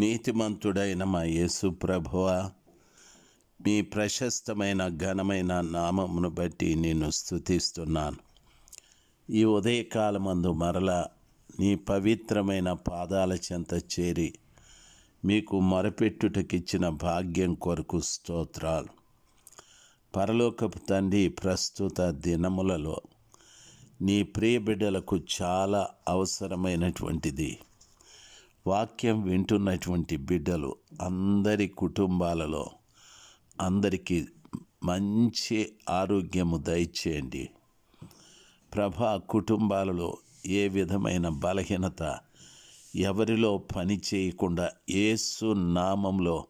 నీతిమంతుడైన మా యేసు ప్రభువ మీ ప్రశస్తమైన ఘనమైన నామమును బట్టి నేను స్థుతిస్తున్నాను ఈ ఉదయకాలమందు మరల నీ పవిత్రమైన పాదాల చెంత చేరి మీకు మొరపెట్టుటకిచ్చిన భాగ్యం కొరకు స్తోత్రాలు. పరలోకపు తండ్రి ప్రస్తుత దినములలో నీ ప్రియ బిడ్డలకు చాలా అవసరమైనటువంటిది. వాక్యం వింటున్నటువంటి బిడ్డలు అందరి కుటుంబాలలో అందరికీ మంచి ఆరోగ్యము దయచేయండి. ప్రభా కుటుంబాలలో ఏ విధమైన బలహీనత ఎవరిలో పని చేయకుండా ఏసు నామంలో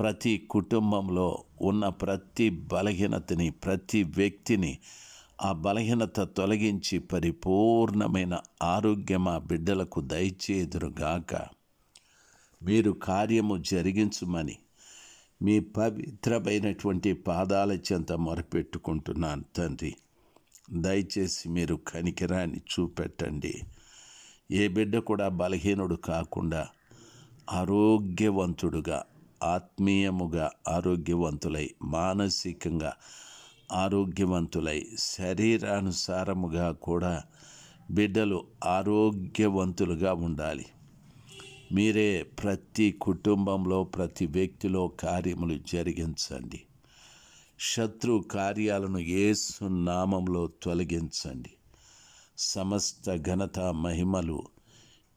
ప్రతి కుటుంబంలో ఉన్న ప్రతి బలహీనతని ప్రతి వ్యక్తిని ఆ బలహీనత తొలగించి పరిపూర్ణమైన ఆరోగ్యం ఆ బిడ్డలకు దయచేదురుగాక మీరు కార్యము జరిగించుమని మీ పవిత్రమైనటువంటి పాదాల చెంత మొరపెట్టుకుంటున్నాను తండ్రి. దయచేసి మీరు కనికిరాన్ని చూపెట్టండి. ఏ బిడ్డ కూడా బలహీనుడు కాకుండా ఆరోగ్యవంతుడుగా ఆత్మీయముగా ఆరోగ్యవంతులై మానసికంగా ఆరోగ్యవంతులై శరీరానుసారముగా కూడా బిడ్డలు ఆరోగ్యవంతులుగా ఉండాలి. మీరే ప్రతి కుటుంబంలో ప్రతి వ్యక్తిలో కార్యములు జరిగించండి. శత్రు కార్యాలను యేసు నామంలో తొలగించండి. సమస్త ఘనత మహిమలు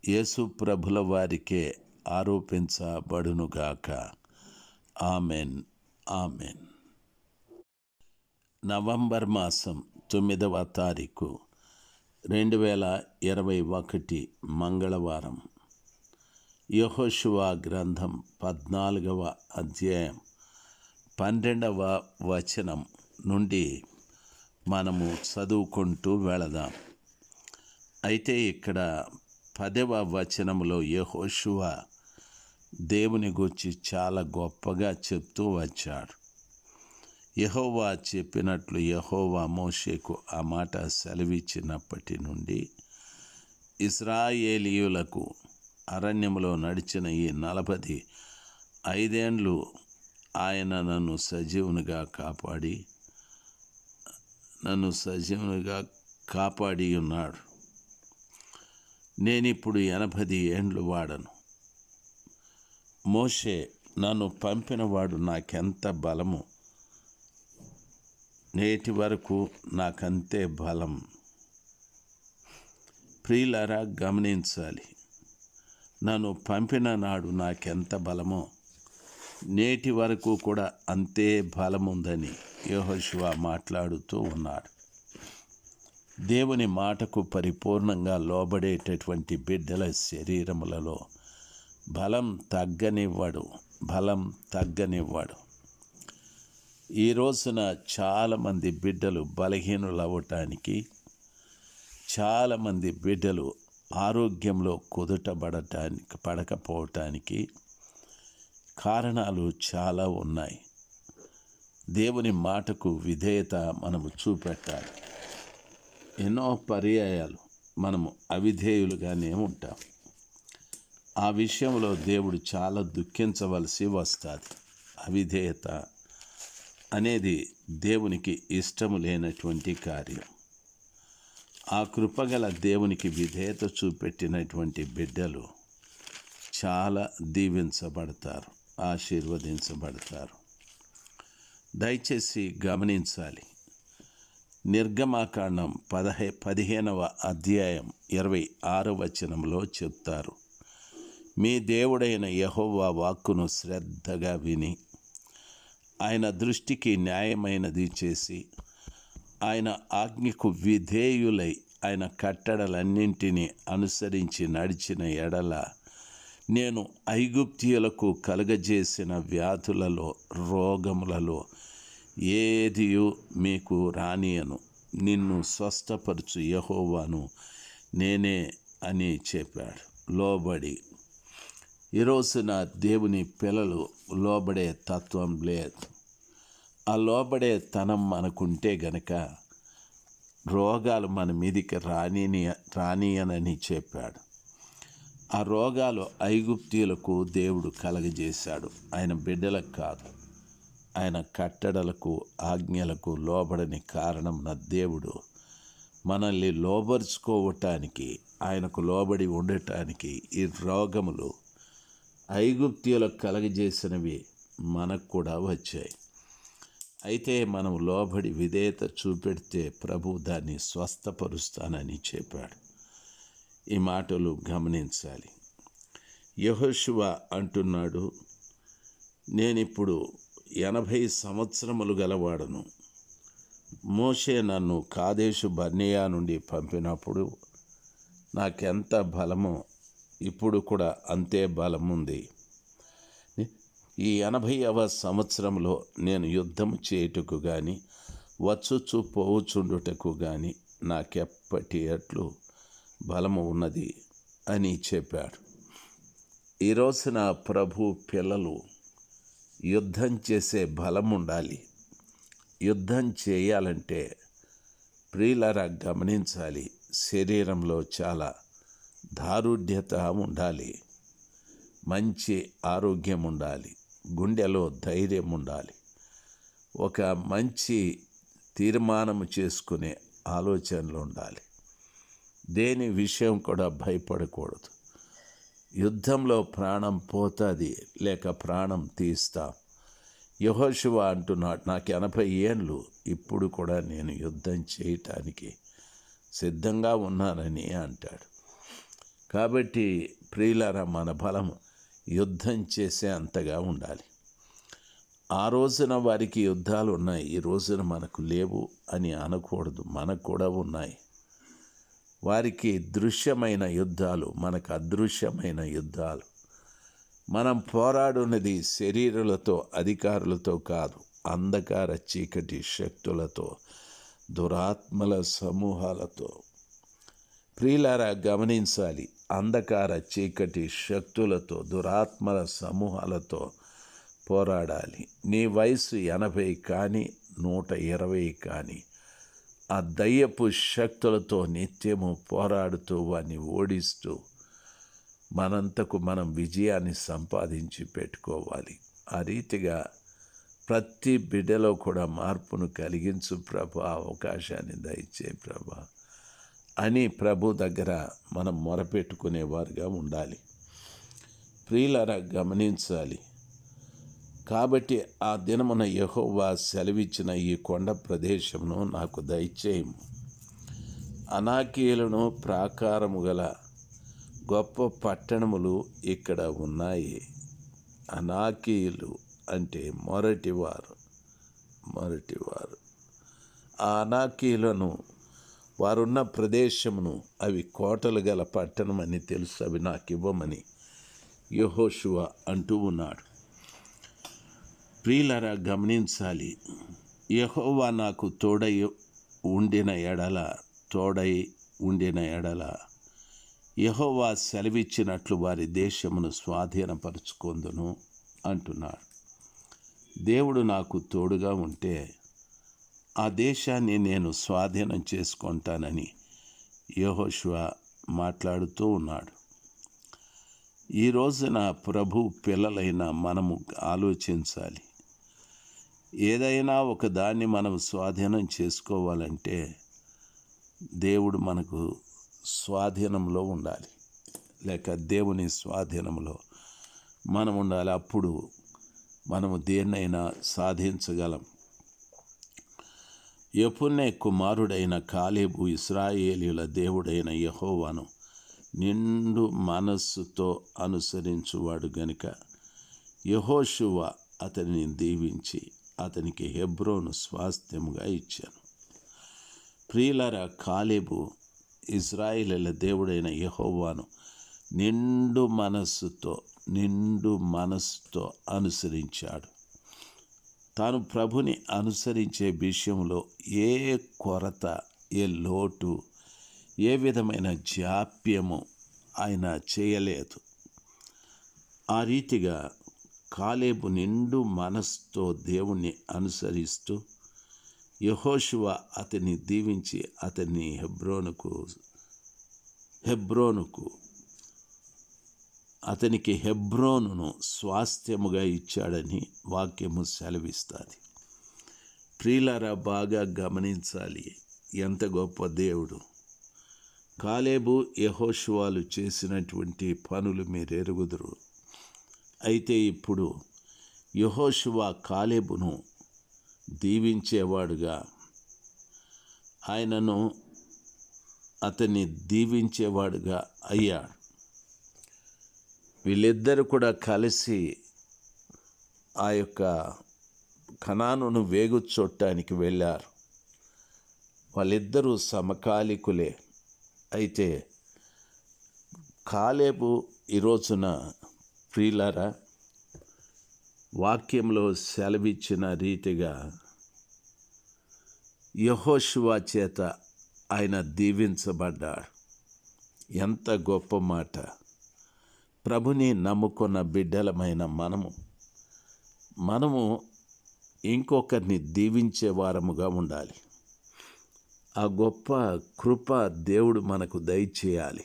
యేసు ప్రభుల వారికే ఆరోపించబడునుగాక. ఆమెన్. ఆమెన్. నవంబర్ మాసం తొమ్మిదవ తారీఖు రెండు వేల ఇరవై ఒకటి మంగళవారం. యహోశువా గ్రంథం పద్నాలుగవ అధ్యాయం పన్నెండవ వచనం నుండి మనము చదువుకుంటూ వెళదాం. అయితే ఇక్కడ పదవ వచనములో యహోశువా దేవుని గురించి చాలా గొప్పగా చెప్తూ వచ్చాడు. యహోవా చెప్పినట్లు యహోవా మోషేకు ఆ మాట సెలవిచ్చినప్పటి నుండి ఇస్రాయేలీయులకు అరణ్యంలో నడిచిన ఈ నలభది ఐదేండ్లు ఆయన నన్ను సజీవునిగా కాపాడి నన్ను సజీవునిగా కాపాడి ఉన్నాడు నేనిప్పుడు ఎనభై ఏండ్లు వాడను. మోషే నన్ను పంపినవాడు నాకెంత బలము? నేటి వరకు నాకంతే బలం. ప్రియులరా గమనించాలి. నన్ను పంపిన నాడు నాకెంత బలమో నేటి వరకు కూడా అంతే బలముందని యోహశివ మాట్లాడుతూ ఉన్నాడు. దేవుని మాటకు పరిపూర్ణంగా లోబడేటటువంటి బిడ్డల శరీరములలో బలం తగ్గనివ్వడు బలం తగ్గనివ్వడు. ఈ రోజున చాలామంది బిడ్డలు బలహీనులు అవ్వటానికి చాలామంది బిడ్డలు ఆరోగ్యంలో కుదుటబడటానికి పడకపోవటానికి కారణాలు చాలా ఉన్నాయి. దేవుని మాటకు విధేయత మనము చూపెట్టాలి. ఎన్నో పర్యాయాలు మనము అవిధేయులుగానే ఉంటాం. ఆ విషయంలో దేవుడు చాలా దుఃఖించవలసి వస్తుంది. అవిధేయత అనేది దేవునికి ఇష్టము లేనటువంటి కార్యం. ఆ కృపగల దేవునికి విధేయత చూపెట్టినటువంటి బిడ్డలు చాలా దీవించబడతారు ఆశీర్వదించబడతారు. దయచేసి గమనించాలి. నిర్గమాకాండం పదహే పదిహేనవ అధ్యాయం ఇరవై ఆరో వచనంలో చెప్తారు. మీ దేవుడైన యహోవా వాక్కును శ్రద్ధగా విని ఆయన దృష్టికి న్యాయమైనది చేసి ఆయన ఆజ్ఞకు విధేయులై ఆయన కట్టడలన్నింటినీ అనుసరించి నడిచిన ఎడల నేను ఐగుప్తియులకు కలుగజేసిన వ్యాధులలో రోగములలో ఏదియు మీకు రానియను. నిన్ను స్వస్థపరచు యహోవాను నేనే అని చెప్పాడు. లోబడి. ఈరోజున దేవుని పిల్లలు లోబడే తత్వం లేదు. ఆ లోబడే తనం మనకుంటే గనక రోగాలు మన మీదికి రాని రానియనని చెప్పాడు. ఆ రోగాలు ఐగుప్తీయులకు దేవుడు కలగజేశాడు. ఆయన బిడ్డలకు కాదు ఆయన కట్టడలకు ఆజ్ఞలకు లోబడని కారణం నా దేవుడు. మనల్ని లోబరుచుకోవటానికి ఆయనకు లోబడి ఉండటానికి ఈ రోగములు ఐగుప్తీయులకు కలగజేసినవి మనకు కూడా వచ్చాయి. అయితే మనం లోబడి విధేయత చూపెడితే ప్రభు దాన్ని స్వస్థపరుస్తానని చెప్పాడు. ఈ మాటలు గమనించాలి. యహోశివ అంటున్నాడు నేనిప్పుడు ఎనభై సంవత్సరములు గలవాడను. మోషే నన్ను కాదేశు బర్నియా నుండి పంపినప్పుడు నాకెంత బలమో ఇప్పుడు కూడా అంతే బలం ఉంది ఈ ఎనభైవ సంవత్సరంలో నేను యుద్ధం చేయుటకు కానీ వచ్చుచు పోవుచుండుటకు కానీ నాకెప్పటి అట్లు బలము ఉన్నది అని చెప్పాడు. ఈ రోజున ప్రభు పిల్లలు యుద్ధం చేసే బలం ఉండాలి. యుద్ధం చేయాలంటే ప్రియులరా గమనించాలి. శరీరంలో చాలా దారుఢ్యత ఉండాలి. మంచి ఆరోగ్యం ఉండాలి. గుండెలో ధైర్యం ఉండాలి. ఒక మంచి తీర్మానం చేసుకునే ఆలోచనలు ఉండాలి. దేని విషయం కూడా భయపడకూడదు. యుద్ధంలో ప్రాణం పోతుంది లేక ప్రాణం తీస్తాం. యహోశివ అంటున్నాడు నాకు ఎనభై ఏండ్లు ఇప్పుడు కూడా నేను యుద్ధం చేయటానికి సిద్ధంగా ఉన్నానని అంటాడు. కాబట్టి ప్రియులారా మన బలం యుద్ధం చేసే అంతగా ఉండాలి. ఆ రోజున వారికి యుద్ధాలు ఉన్నాయి ఈ రోజున మనకు లేవు అని అనకూడదు మనకు కూడా ఉన్నాయి. వారికి దృశ్యమైన యుద్ధాలు మనకు అదృశ్యమైన యుద్ధాలు. మనం పోరాడున్నది శరీరులతో అధికారులతో కాదు అంధకార చీకటి శక్తులతో దురాత్మల సమూహాలతో. ప్రియులారా గమనించాలి. అంధకార చీకటి శక్తులతో దురాత్మల సమూహాలతో పోరాడాలి. నీ వయసు ఎనభై కానీ నూట ఇరవై కానీ ఆ దయ్యపు శక్తులతో నిత్యము పోరాడుతూ వాని ఓడిస్తూ మనంతకు మనం విజయాన్ని సంపాదించి పెట్టుకోవాలి. ఆ రీతిగా ప్రతి బిడ్డలో కూడా మార్పును కలిగించు ప్రభా అవకాశాన్ని దయచే ప్రభా. అని ప్రభు దగ్గర మనం మొరపెట్టుకునేవారుగా ఉండాలి. ప్రియులరా గమనించాలి. కాబట్టి ఆ దినమున యహోవా సెలవిచ్చిన ఈ కొండ ప్రదేశమును నాకు దయచేయము. అనాకీయులను ప్రాకారము గల గొప్ప పట్టణములు ఇక్కడ ఉన్నాయి. అనాకీయులు అంటే మొరటివారు మొరటివారు. ఆ అనాకీయులను వారున్న ప్రదేశమును అవి కోటలు గల పట్టణమని తెలుసు అవి నాకు ఇవ్వమని యహోశువ అంటూ ఉన్నాడు. ప్రియులరా గమనించాలి. యహోవా నాకు తోడై ఉండిన ఎడల తోడై ఉండిన ఎడల యహోవా సెలవిచ్చినట్లు వారి దేశమును స్వాధీనపరుచుకుందును అంటున్నాడు. దేవుడు నాకు తోడుగా ఉంటే ఆ దేశాన్ని నేను స్వాధీనం చేసుకుంటానని యహోశివ మాట్లాడుతూ ఉన్నాడు. ఈ రోజున ప్రభు పిల్లలైన మనము ఆలోచించాలి. ఏదైనా ఒక దాన్ని మనం స్వాధీనం చేసుకోవాలంటే దేవుడు మనకు స్వాధీనంలో ఉండాలి. లేక దేవుని స్వాధీనంలో మనం ఉండాలి. అప్పుడు మనము దేన్నైనా సాధించగలం. యపున్నే కుమారుడైన కాలేబు ఇస్రాయేలీల దేవుడైన యహోవాను నిండు మనస్సుతో అనుసరించువాడు గనుక యహోశువ అతనిని దీవించి అతనికి హెబ్రోను స్వాస్థ్యముగా ఇచ్చాను. ప్రియులర కాలేబు ఇజ్రాయిల దేవుడైన యహోవాను నిండు మనస్సుతో నిండు మనస్సుతో అనుసరించాడు. తాను ప్రభుని అనుసరించే విషయంలో ఏ కొరత ఏ లోటు ఏ విధమైన జాప్యము ఆయన చేయలేదు. ఆ రీతిగా కాలేబు నిండు మనస్తో దేవుణ్ణి అనుసరిస్తూ యహోశివ అతన్ని దీవించి అతన్ని హెబ్రోనుకు హెబ్రోనుకు అతనికి హెబ్రోనును స్వాస్థ్యముగా ఇచ్చాడని వాక్యము సెలవిస్తుంది. ప్రియులారా బాగా గమనించాలి. ఎంత గొప్ప దేవుడు. కాలేబు యహోషువాలు చేసినటువంటి పనులు మీరు ఎరుగుదురు అయితే ఇప్పుడు యహోషువా కాలేబును దీవించేవాడుగా. ఆయనను అతన్ని దీవించేవాడుగా అయ్యాడు. వీళ్ళిద్దరు కూడా కలిసి ఆ యొక్క కణానును వేగు చూడటానికి వెళ్ళారు. వాళ్ళిద్దరూ సమకాలికులే. అయితే కాలేబు ఈరోజున ప్రియులారా వాక్యంలో సెలవిచ్చిన రీతిగా యహోశివా చేత ఆయన దీవించబడ్డాడు. ఎంత గొప్ప మాట. ప్రభుని నమ్ముకున్న బిడ్డలమైన మనము. మనము ఇంకొకరిని దీవించే వారముగా ఉండాలి. ఆ గొప్ప కృప దేవుడు మనకు దయచేయాలి.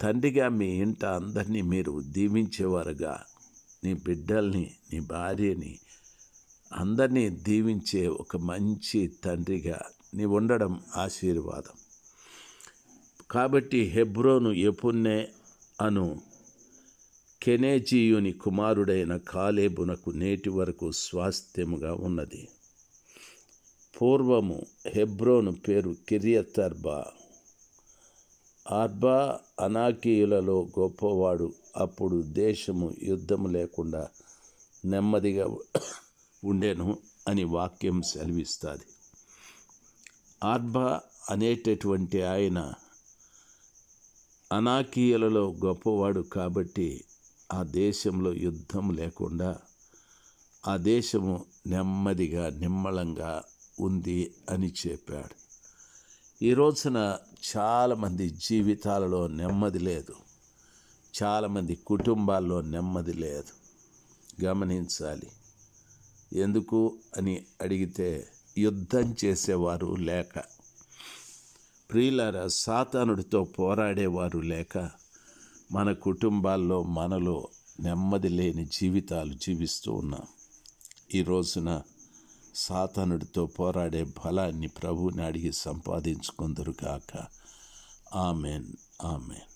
తండ్రిగా మీ ఇంట అందరినీ మీరు దీవించేవారుగా. నీ బిడ్డల్ని నీ భార్యని అందరినీ దీవించే ఒక మంచి తండ్రిగా నీ ఉండడం ఆశీర్వాదం. కాబట్టి హెబ్రోను ఎపున్నే అను. కెనేజీయుని కుమారుడైన కాలేబునకు నేటి వరకు స్వాస్థ్యముగా ఉన్నది. పూర్వము హెబ్రోను పేరు కిరియతర్బా ఆర్బా అనాకీయులలో గొప్పవాడు. అప్పుడు దేశము యుద్ధము లేకుండా నెమ్మదిగా ఉండెను అని వాక్యం సెలవిస్తుంది. ఆర్బా అనేటటువంటి ఆయన అనాకీయులలో గొప్పవాడు కాబట్టి ఆ దేశంలో యుద్ధం లేకుండా ఆ దేశము నెమ్మదిగా నిమ్మళంగా ఉంది అని చెప్పాడు. ఈ రోజున చాలామంది జీవితాలలో నెమ్మది లేదు. చాలామంది కుటుంబాల్లో నెమ్మది లేదు. గమనించాలి. ఎందుకు అని అడిగితే యుద్ధం చేసేవారు లేక ప్రియులార సాతానుడితో పోరాడేవారు లేక మన కుటుంబాల్లో మనలో నెమ్మది లేని జీవితాలు జీవిస్తూ ఉన్నాం. ఈ రోజున సాతానుడితో పోరాడే బలాన్ని ప్రభువుని అడిగి సంపాదించుకుందరుగాక ఆమెన్. ఆమెన్.